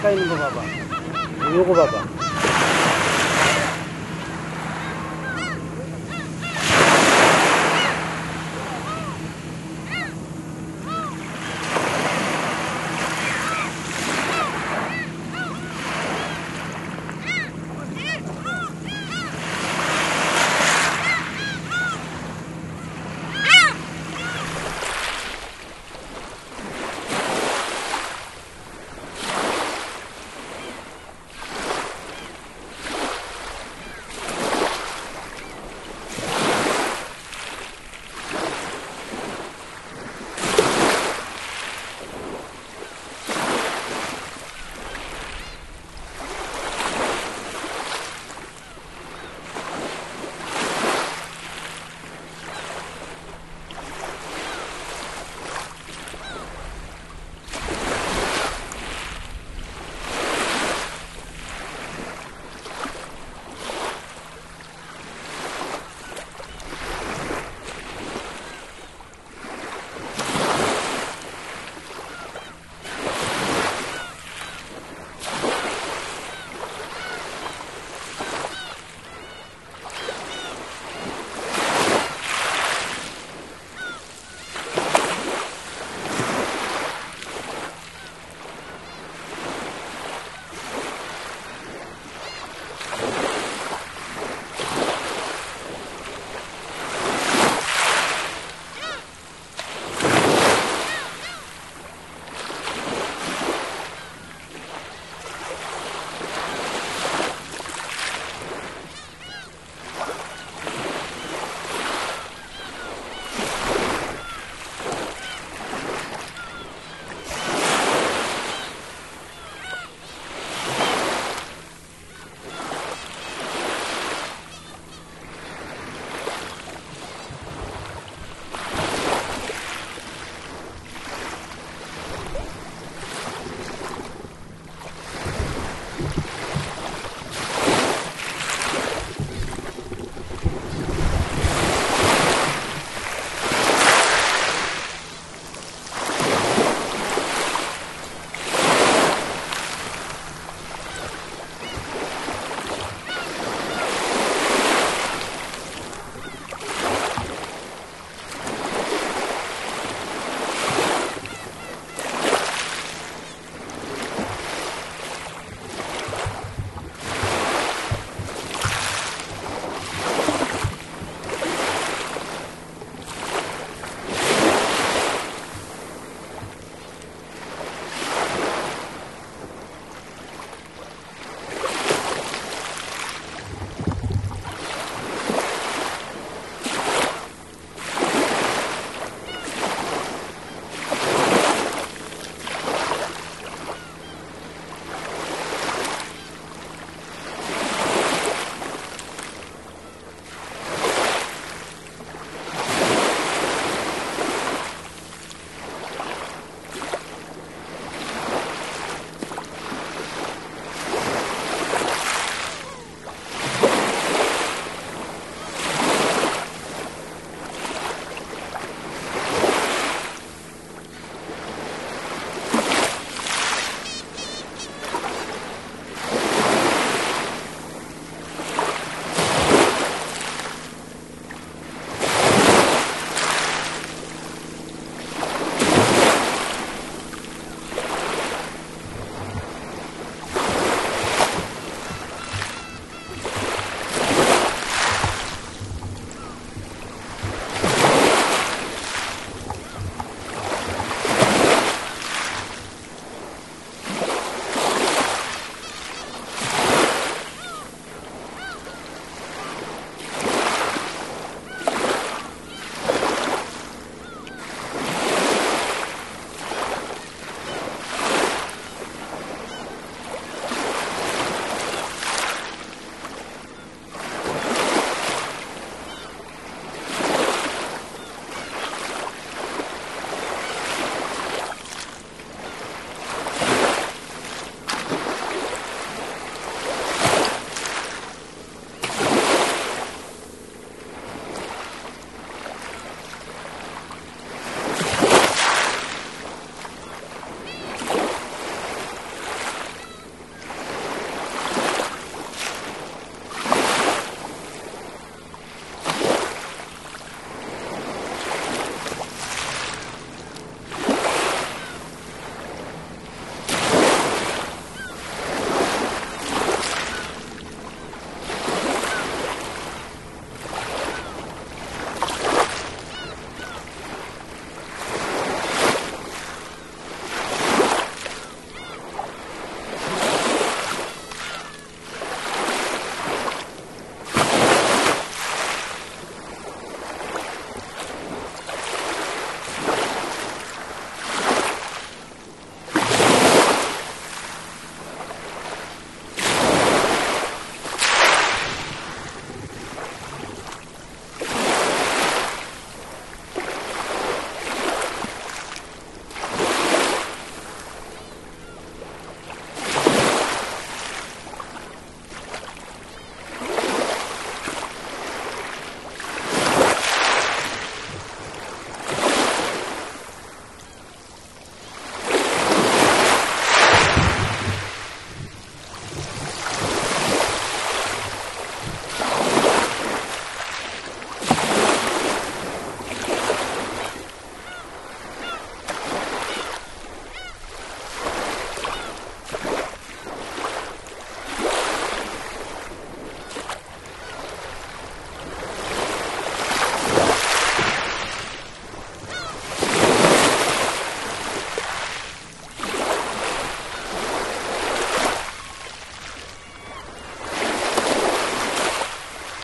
가까이 있는 거 봐봐.